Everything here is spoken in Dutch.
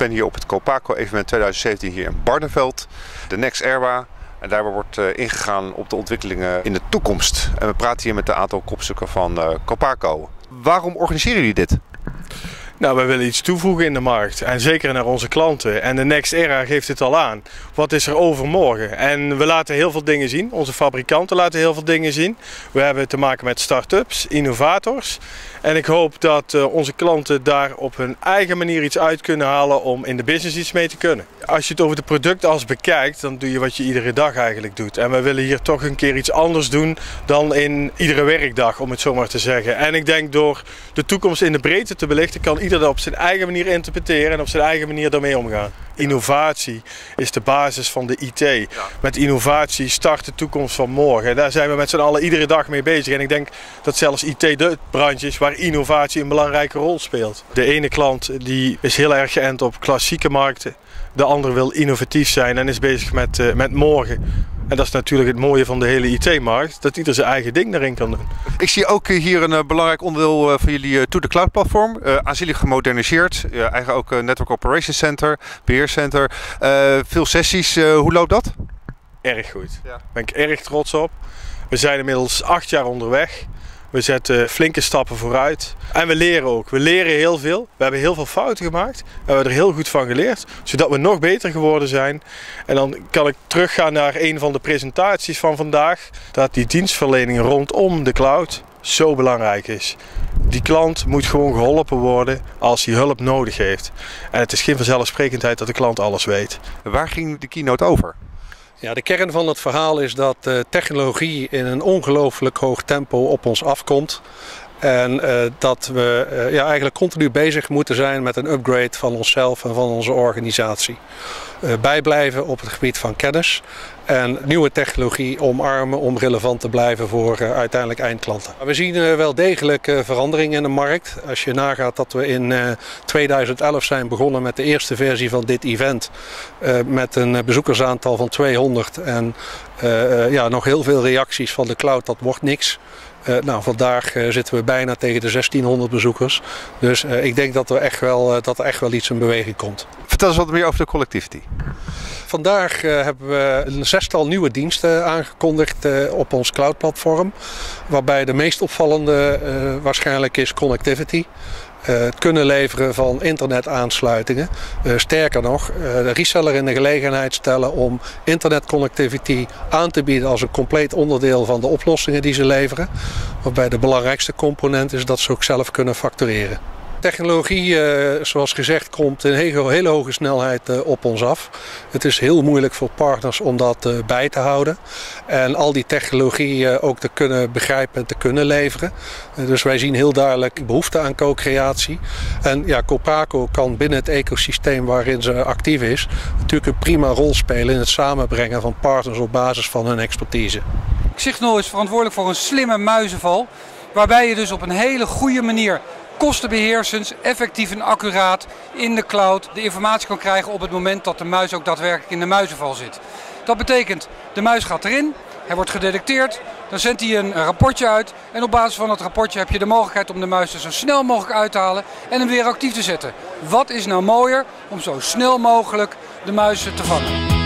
ben hier op het Copaco evenement 2017 hier in Barneveld. De Next Airwa. En daar wordt uh, ingegaan op de ontwikkelingen in de toekomst. En we praten hier met een aantal kopstukken van uh, Copaco. Waarom organiseren jullie dit? Nou, wij willen iets toevoegen in de markt. En zeker naar onze klanten. En de Next Era geeft het al aan. Wat is er overmorgen? En we laten heel veel dingen zien. Onze fabrikanten laten heel veel dingen zien. We hebben te maken met start-ups, innovators. En ik hoop dat uh, onze klanten daar op hun eigen manier iets uit kunnen halen om in de business iets mee te kunnen. Als je het over de producten als bekijkt, dan doe je wat je iedere dag eigenlijk doet. En we willen hier toch een keer iets anders doen dan in iedere werkdag, om het zo maar te zeggen. En ik denk door de toekomst in de breedte te belichten, kan ieder dat op zijn eigen manier interpreteren en op zijn eigen manier daarmee omgaan. Innovatie is de basis van de IT. Met innovatie start de toekomst van morgen. Daar zijn we met z'n allen iedere dag mee bezig. En ik denk dat zelfs IT de branche is waar innovatie een belangrijke rol speelt. De ene klant die is heel erg geënt op klassieke markten. De andere wil innovatief zijn en is bezig met, uh, met morgen. En dat is natuurlijk het mooie van de hele IT-markt, dat ieder zijn eigen ding daarin kan doen. Ik zie ook hier een belangrijk onderdeel van jullie To The Cloud platform. Uh, aanzienlijk gemoderniseerd. Uh, eigen ook Network Operations Center, beheercenter. Uh, veel sessies. hoe loopt dat? Erg goed. Daar ja. ben ik erg trots op. We zijn inmiddels acht jaar onderweg. We zetten flinke stappen vooruit. En we leren ook. We leren heel veel. We hebben heel veel fouten gemaakt. We hebben er heel goed van geleerd. Zodat we nog beter geworden zijn. En dan kan ik teruggaan naar een van de presentaties van vandaag. Dat die dienstverlening rondom de cloud zo belangrijk is. Die klant moet gewoon geholpen worden als hij hulp nodig heeft. En het is geen vanzelfsprekendheid dat de klant alles weet. Waar ging de keynote over? Ja, de kern van het verhaal is dat uh, technologie in een ongelooflijk hoog tempo op ons afkomt. En uh, dat we uh, ja, eigenlijk continu bezig moeten zijn met een upgrade van onszelf en van onze organisatie. Uh, bijblijven op het gebied van kennis en nieuwe technologie omarmen om relevant te blijven voor uiteindelijk eindklanten. We zien wel degelijk uh, veranderingen in de markt. Als je nagaat dat we in 2011 zijn begonnen met de eerste versie van dit event. met een bezoekersaantal van 200 en ja, nog heel veel reacties van de cloud, dat wordt niks. Uh, nou, vandaag uh, zitten we bijna tegen de 1600 bezoekers. Dus uh, ik denk dat er, echt wel, dat er echt wel iets in beweging komt. Vertel eens wat meer over de Collectivity. Vandaag hebben we een zestal nieuwe diensten aangekondigd op ons cloud-platform. Waarbij de meest opvallende waarschijnlijk is Connectivity. Het kunnen leveren van internetaansluitingen. Uh, sterker nog, de reseller in de gelegenheid stellen om internetconnectivity aan te bieden als een compleet onderdeel van de oplossingen die ze leveren. Waarbij de belangrijkste component is dat ze ook zelf kunnen factureren. Technologie, zoals gezegd, komt in hele, hoge snelheid op ons af. Het is heel moeilijk voor partners om dat bij te houden. En al die technologie ook te kunnen begrijpen en te kunnen leveren. Dus wij zien heel duidelijk behoefte aan co-creatie. En ja, Copaco kan binnen het ecosysteem waarin ze actief is... natuurlijk een prima rol spelen in het samenbrengen van partners op basis van hun expertise. Signal is verantwoordelijk voor een slimme muizenval... waarbij je dus op een hele goede manier kostenbeheersend, effectief en accuraat in de cloud de informatie kan krijgen op het moment dat de muis ook daadwerkelijk in de muizenval zit. Dat betekent, de muis gaat erin, hij wordt gedetecteerd, dan zendt hij een rapportje uit en op basis van dat rapportje heb je de mogelijkheid om de muis er zo snel mogelijk uit te halen en hem weer actief te zetten. Wat is nou mooier om zo snel mogelijk de muizen te vangen?